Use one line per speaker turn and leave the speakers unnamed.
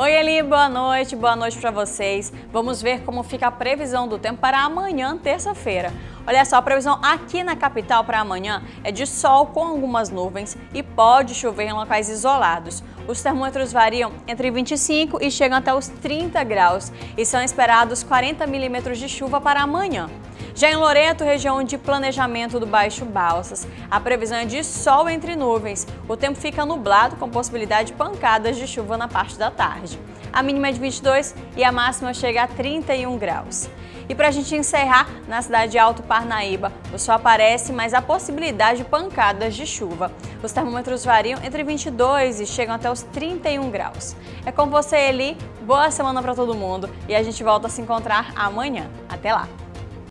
Oi Eli, boa noite, boa noite para vocês. Vamos ver como fica a previsão do tempo para amanhã, terça-feira. Olha só, a previsão aqui na capital para amanhã é de sol com algumas nuvens e pode chover em locais isolados. Os termômetros variam entre 25 e chegam até os 30 graus e são esperados 40 milímetros de chuva para amanhã. Já em Loreto, região de planejamento do Baixo Balsas, a previsão é de sol entre nuvens. O tempo fica nublado com possibilidade de pancadas de chuva na parte da tarde. A mínima é de 22 e a máxima chega a 31 graus. E para a gente encerrar, na cidade de Alto Parnaíba, o sol aparece, mas há possibilidade de pancadas de chuva. Os termômetros variam entre 22 e chegam até os 31 graus. É com você, Eli. Boa semana para todo mundo e a gente volta a se encontrar amanhã. Até lá!